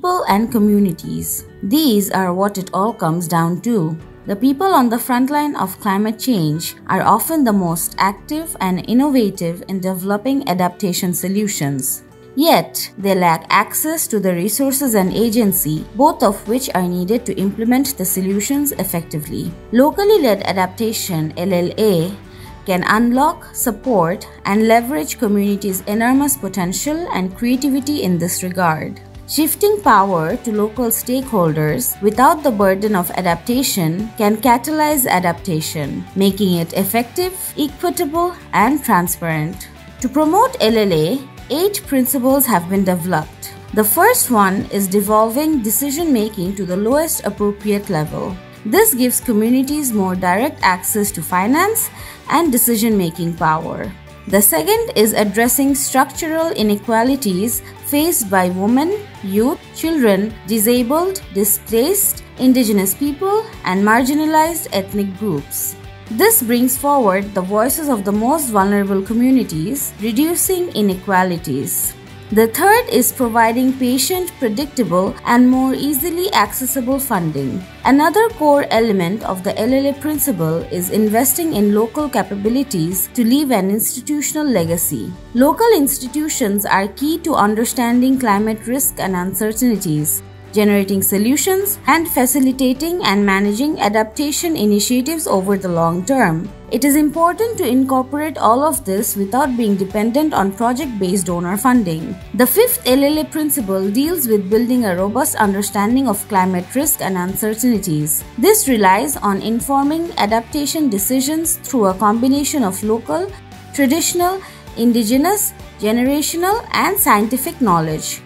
people and communities. These are what it all comes down to. The people on the front line of climate change are often the most active and innovative in developing adaptation solutions. Yet, they lack access to the resources and agency, both of which are needed to implement the solutions effectively. Locally led adaptation LLA can unlock, support, and leverage communities' enormous potential and creativity in this regard. Shifting power to local stakeholders without the burden of adaptation can catalyze adaptation, making it effective, equitable, and transparent. To promote LLA, eight principles have been developed. The first one is devolving decision making to the lowest appropriate level. This gives communities more direct access to finance and decision making power. The second is addressing structural inequalities faced by women, youth, children, disabled, displaced, indigenous people, and marginalized ethnic groups. This brings forward the voices of the most vulnerable communities, reducing inequalities. The third is providing patient, predictable, and more easily accessible funding. Another core element of the LLA principle is investing in local capabilities to leave an institutional legacy. Local institutions are key to understanding climate risk and uncertainties, generating solutions, and facilitating and managing adaptation initiatives over the long term. It is important to incorporate all of this without being dependent on project based donor funding. The fifth LLA principle deals with building a robust understanding of climate risk and uncertainties. This relies on informing adaptation decisions through a combination of local, traditional, indigenous, generational, and scientific knowledge.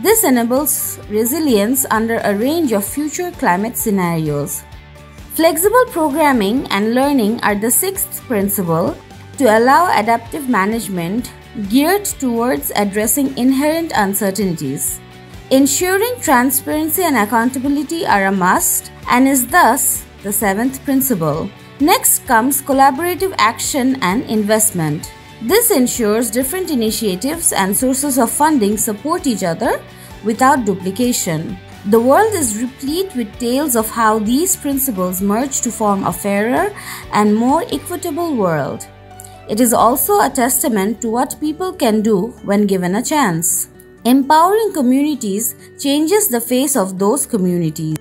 This enables resilience under a range of future climate scenarios. Flexible programming and learning are the sixth principle to allow adaptive management geared towards addressing inherent uncertainties. Ensuring transparency and accountability are a must and is thus the seventh principle. Next comes collaborative action and investment. This ensures different initiatives and sources of funding support each other without duplication. The world is replete with tales of how these principles merge to form a fairer and more equitable world. It is also a testament to what people can do when given a chance. Empowering communities changes the face of those communities.